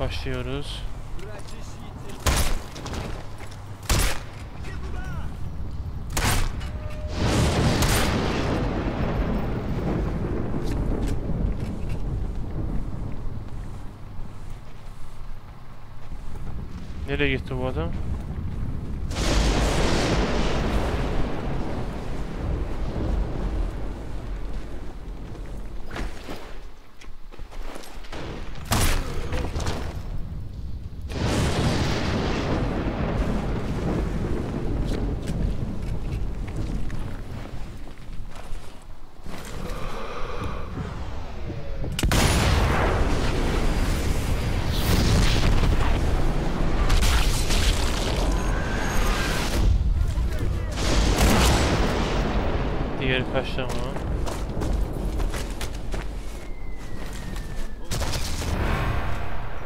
Başlıyoruz. Nereye gitti bu adam? Kaçtı ama.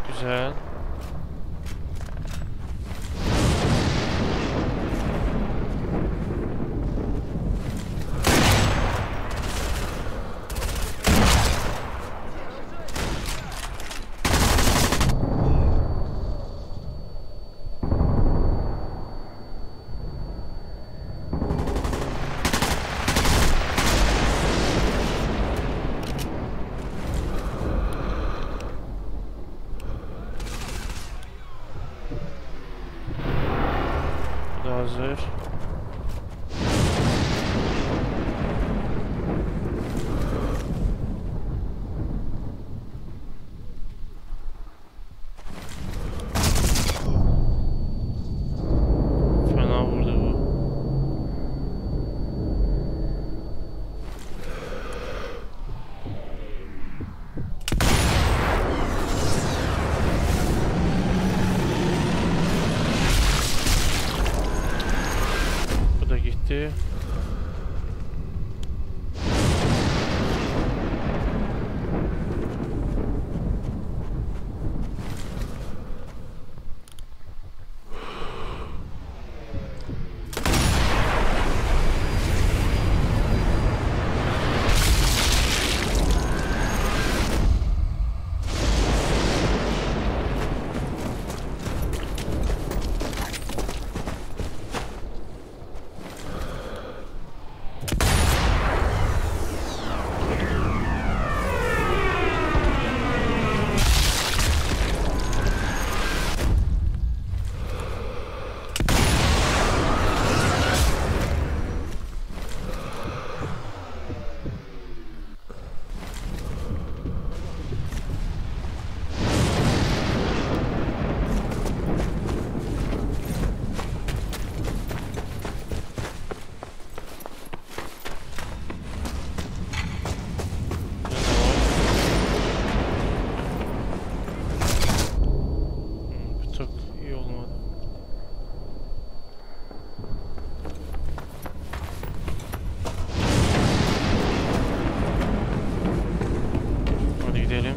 Güzel. Bu iyi olmadı. Hadi gidelim.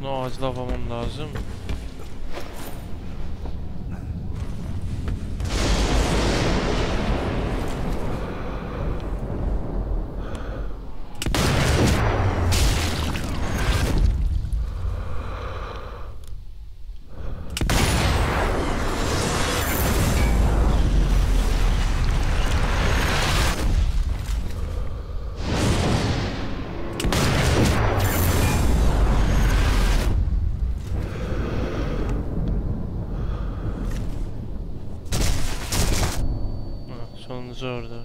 Bunu acil avlamam lazım. zordu.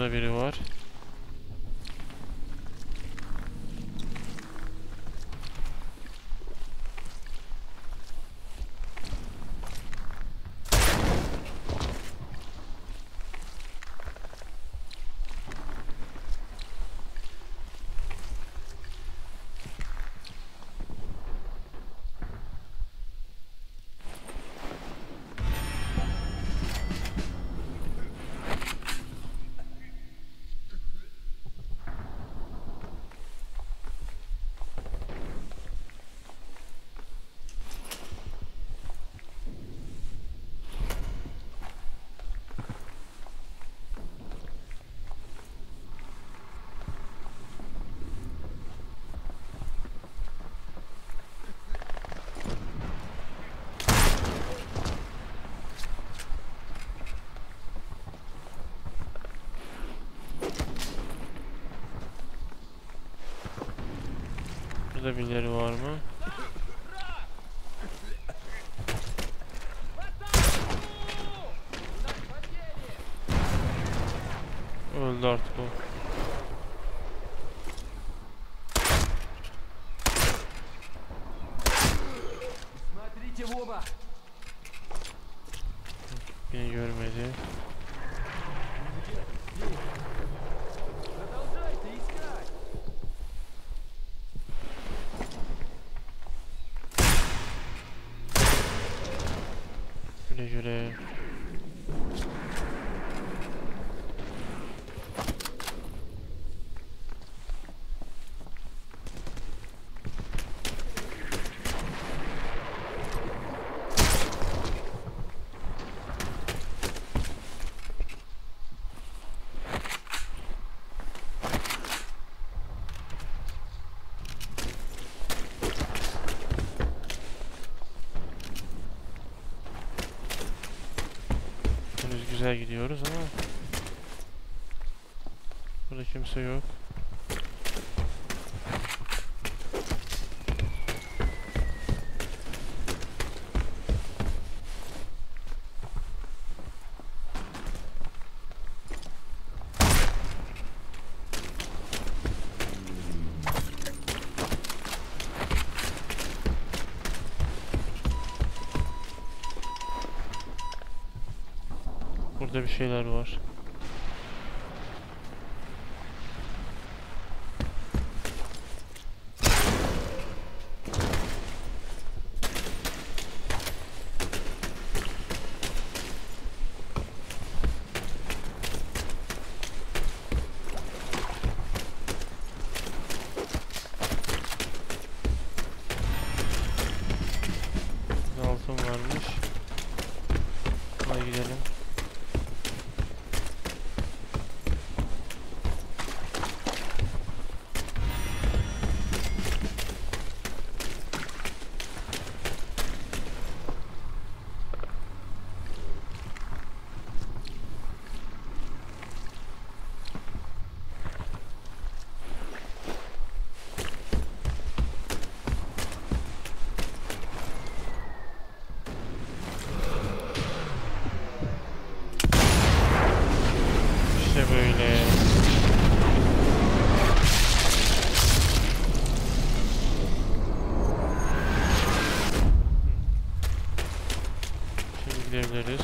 Burada da biri var. Burada birileri var mı? Öldü artık o. l'ai, je. Güzel gidiyoruz ama Burada kimse yok. Burada bir şeyler var. Burada altın varmış. Hadi gidelim. İşte böyle. Şimdi gidebiliriz.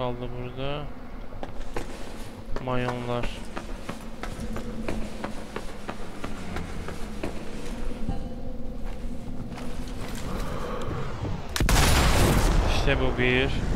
Kaldı burada? Mayonlar. İşte bu bir.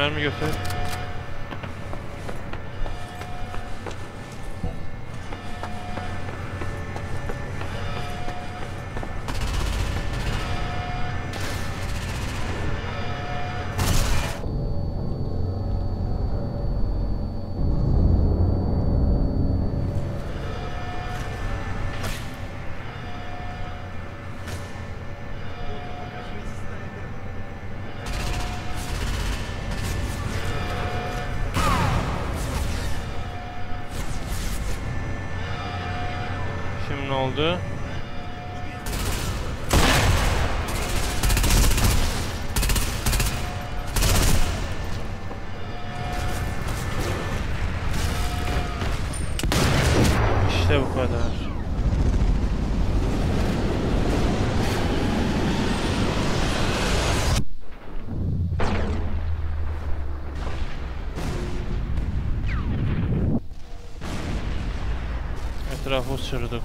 Ma'am you sir oldu? İşte bu kadar. Etrafı uçurduk.